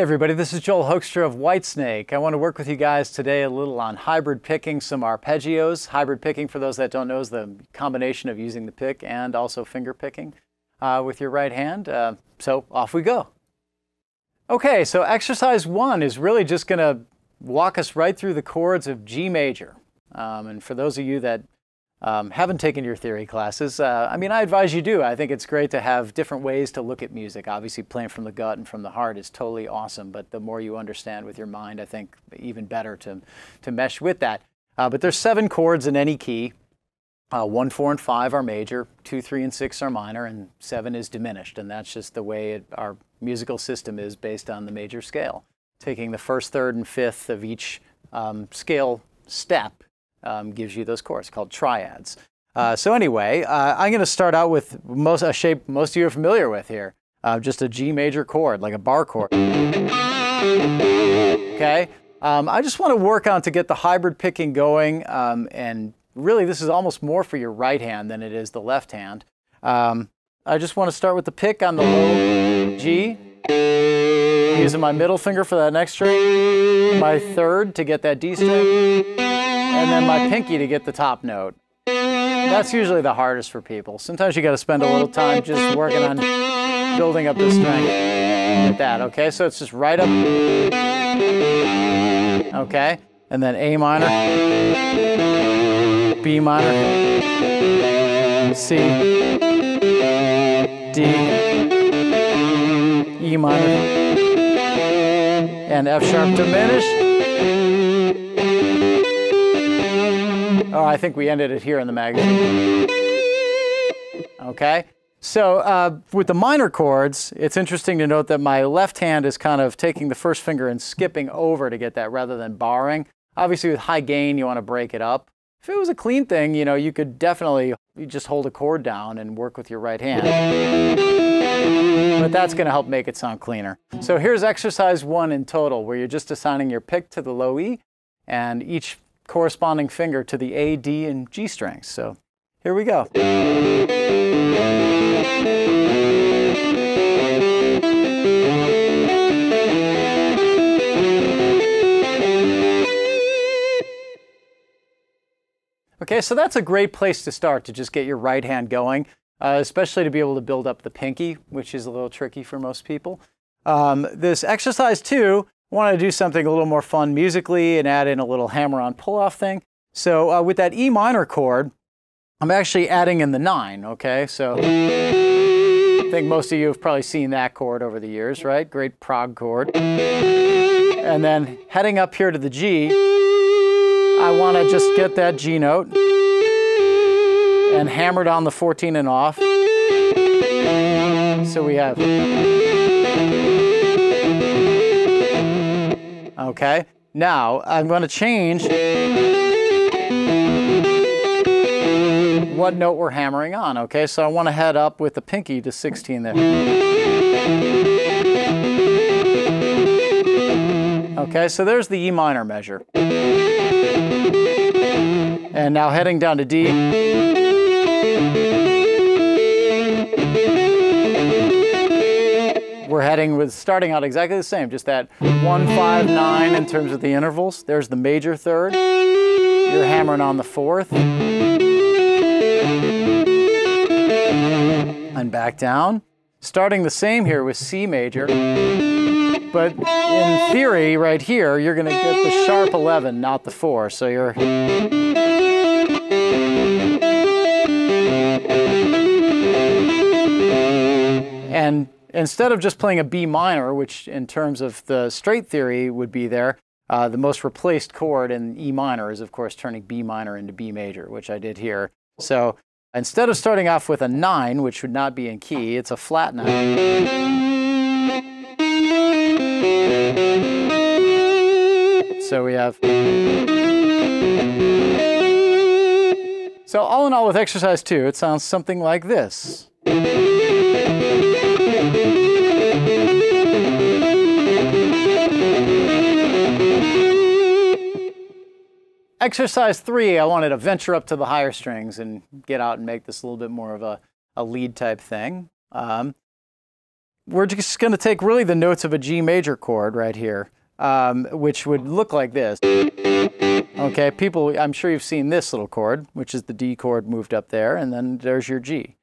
Hey everybody, this is Joel Hoekstra of Whitesnake. I want to work with you guys today a little on hybrid picking some arpeggios. Hybrid picking, for those that don't know, is the combination of using the pick and also finger picking uh, with your right hand. Uh, so off we go. Okay, so exercise one is really just going to walk us right through the chords of G major. Um, and for those of you that um, haven't taken your theory classes, uh, I mean, I advise you do. I think it's great to have different ways to look at music. Obviously, playing from the gut and from the heart is totally awesome, but the more you understand with your mind, I think even better to, to mesh with that. Uh, but there's seven chords in any key. Uh, one, four, and five are major, two, three, and six are minor, and seven is diminished. And that's just the way it, our musical system is based on the major scale. Taking the first, third, and fifth of each um, scale step um, gives you those chords called triads. Uh, so anyway, uh, I'm going to start out with most a shape most of you are familiar with here, uh, just a G major chord, like a bar chord. Okay, um, I just want to work on to get the hybrid picking going, um, and really this is almost more for your right hand than it is the left hand. Um, I just want to start with the pick on the low G, using my middle finger for that next string, my third to get that D string, and then my mm. pinky to get the top note. That's usually the hardest for people. Sometimes you got to spend a little time just working on building up the strength with that, okay? So it's just right up, okay? And then A minor, B minor, C, D, E minor, and F sharp diminished. Oh, I think we ended it here in the magazine. Okay, so uh, with the minor chords, it's interesting to note that my left hand is kind of taking the first finger and skipping over to get that rather than barring. Obviously with high gain, you want to break it up. If it was a clean thing, you know, you could definitely just hold a chord down and work with your right hand. But that's going to help make it sound cleaner. So here's exercise one in total, where you're just assigning your pick to the low E, and each corresponding finger to the A, D, and G strings. So here we go. Okay, so that's a great place to start to just get your right hand going, uh, especially to be able to build up the pinky, which is a little tricky for most people. Um, this exercise two I want to do something a little more fun musically and add in a little hammer-on pull-off thing. So uh, with that E minor chord, I'm actually adding in the nine, okay? So I think most of you have probably seen that chord over the years, right? Great prog chord. And then heading up here to the G, I want to just get that G note and hammer down the 14 and off. So we have Okay, now I'm going to change what note we're hammering on. Okay, so I want to head up with the pinky to 16 there. Okay, so there's the E minor measure. And now heading down to D. we're heading with starting out exactly the same, just that one, five, nine in terms of the intervals. There's the major third. You're hammering on the fourth. And back down. Starting the same here with C major. But in theory, right here, you're going to get the sharp 11, not the 4. So you're... And instead of just playing a B minor, which in terms of the straight theory would be there, uh, the most replaced chord in E minor is, of course, turning B minor into B major, which I did here. So instead of starting off with a 9, which would not be in key, it's a flat 9. So we have... So all in all with exercise 2, it sounds something like this. Exercise three, I wanted to venture up to the higher strings and get out and make this a little bit more of a, a lead type thing. Um, we're just going to take really the notes of a G major chord right here, um, which would look like this. Okay, people, I'm sure you've seen this little chord, which is the D chord moved up there, and then there's your G.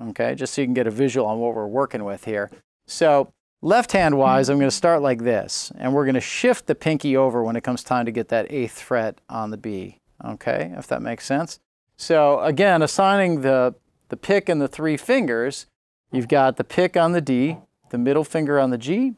Okay, just so you can get a visual on what we're working with here. So left hand wise, I'm going to start like this, and we're going to shift the pinky over when it comes time to get that eighth fret on the B. Okay, if that makes sense. So again, assigning the, the pick and the three fingers, you've got the pick on the D, the middle finger on the G,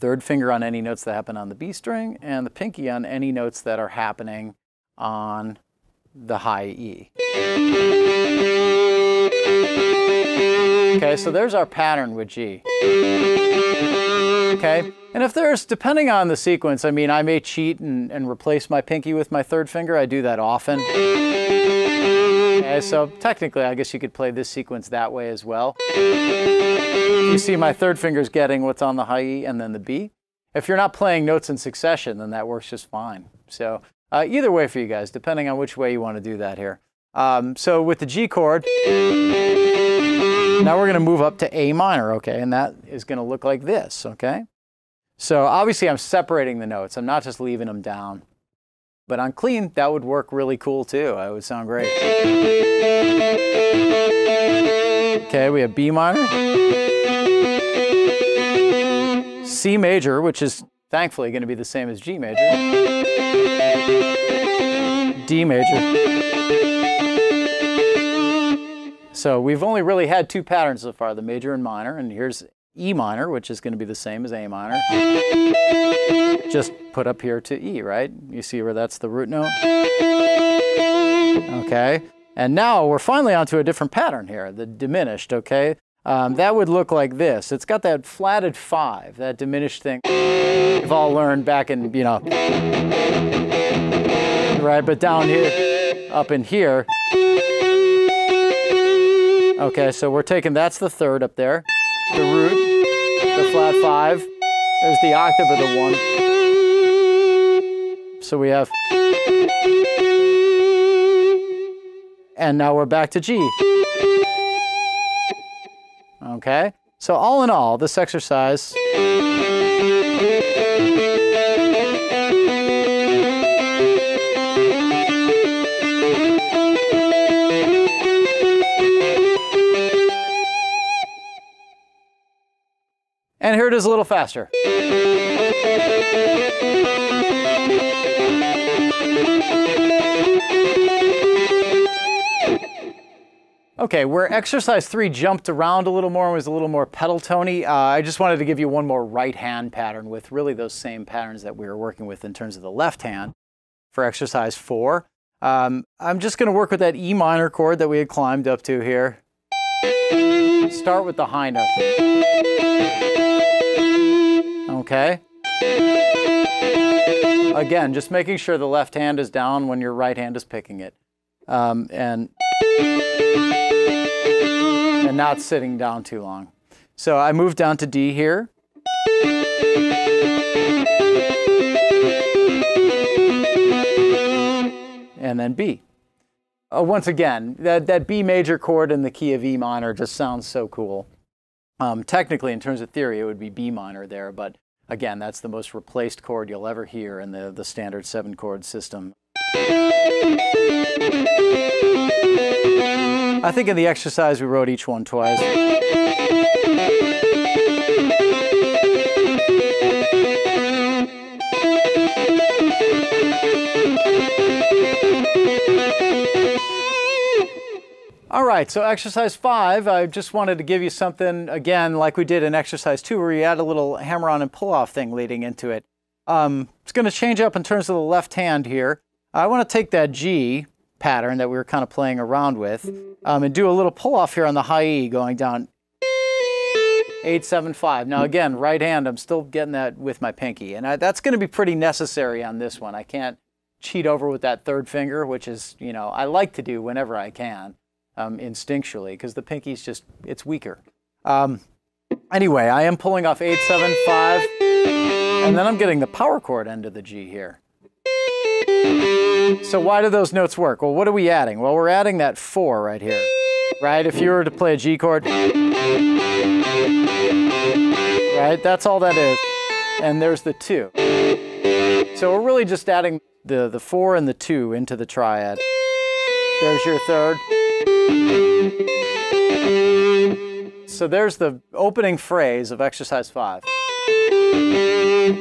third finger on any notes that happen on the B string, and the pinky on any notes that are happening on the high E. Okay, so there's our pattern with G. Okay, and if there's, depending on the sequence, I mean, I may cheat and, and replace my pinky with my third finger. I do that often. Okay, so technically, I guess you could play this sequence that way as well. You see my third finger's getting what's on the high E and then the B. If you're not playing notes in succession, then that works just fine. So uh, either way for you guys, depending on which way you want to do that here. Um, so with the G chord, now we're going to move up to A minor, okay? And that is going to look like this, okay? So obviously I'm separating the notes. I'm not just leaving them down. But on clean, that would work really cool too. It would sound great. Okay, we have B minor. C major, which is thankfully going to be the same as G major. D major. So we've only really had two patterns so far, the major and minor, and here's E minor, which is going to be the same as A minor. Just put up here to E, right? You see where that's the root note? Okay, and now we're finally onto a different pattern here, the diminished, okay? Um, that would look like this. It's got that flatted five, that diminished thing we've all learned back in, you know, right? But down here, up in here, Okay, so we're taking, that's the third up there. The root, the flat five. There's the octave of the one. So we have, and now we're back to G. Okay, so all in all, this exercise And here it is a little faster. Okay, where exercise three jumped around a little more and was a little more pedal tony, uh, I just wanted to give you one more right hand pattern with really those same patterns that we were working with in terms of the left hand for exercise four. Um, I'm just going to work with that E minor chord that we had climbed up to here. Start with the high note okay? Again, just making sure the left hand is down when your right hand is picking it. Um, and, and not sitting down too long. So I move down to D here. And then B. Uh, once again, that, that B major chord in the key of E minor just sounds so cool. Um, technically, in terms of theory, it would be B minor there, but again, that's the most replaced chord you'll ever hear in the, the standard seven chord system. I think in the exercise we wrote each one twice. All right, so exercise five, I just wanted to give you something, again, like we did in exercise two, where you add a little hammer-on and pull-off thing leading into it. Um, it's going to change up in terms of the left hand here. I want to take that G pattern that we were kind of playing around with um, and do a little pull-off here on the high E going down 875. Now again, right hand, I'm still getting that with my pinky, and I, that's going to be pretty necessary on this one. I can't cheat over with that third finger, which is, you know, I like to do whenever I can um, instinctually because the pinky's just, it's weaker. Um, anyway, I am pulling off 875 and then I'm getting the power chord end of the G here. So why do those notes work? Well, what are we adding? Well, we're adding that 4 right here, right? If you were to play a G chord, right? That's all that is. And there's the two. So we're really just adding the, the four and the two into the triad. There's your third. So there's the opening phrase of exercise five.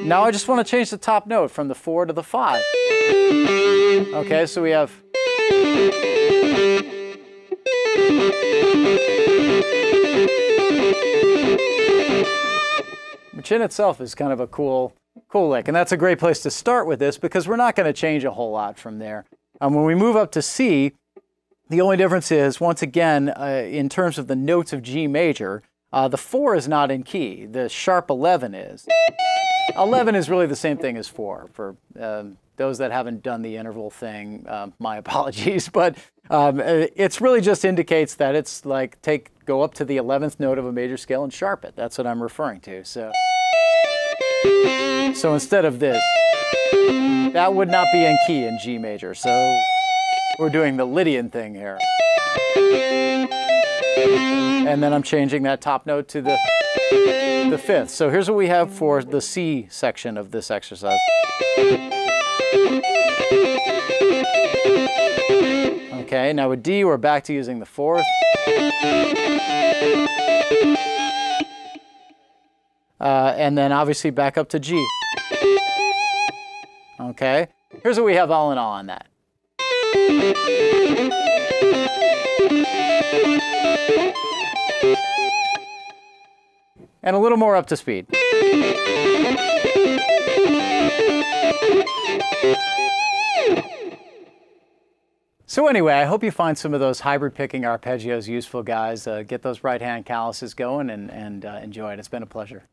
Now I just want to change the top note from the four to the five. Okay, so we have which in itself is kind of a cool, cool lick. And that's a great place to start with this because we're not going to change a whole lot from there. Um, when we move up to C, the only difference is, once again, uh, in terms of the notes of G major, uh, the 4 is not in key. The sharp 11 is. 11 is really the same thing as 4. For um, those that haven't done the interval thing, um, my apologies. But um, uh, it's really just indicates that it's like take go up to the 11th note of a major scale and sharp it. That's what I'm referring to. So, so instead of this, that would not be in key in G major. So we're doing the Lydian thing here. And then I'm changing that top note to the, the fifth. So here's what we have for the C section of this exercise. Okay, now with D, we're back to using the fourth. Uh, and then obviously back up to G. Okay, here's what we have all in all on that. And a little more up to speed. So anyway, I hope you find some of those hybrid picking arpeggios useful, guys. Uh, get those right hand calluses going and, and uh, enjoy it. It's been a pleasure.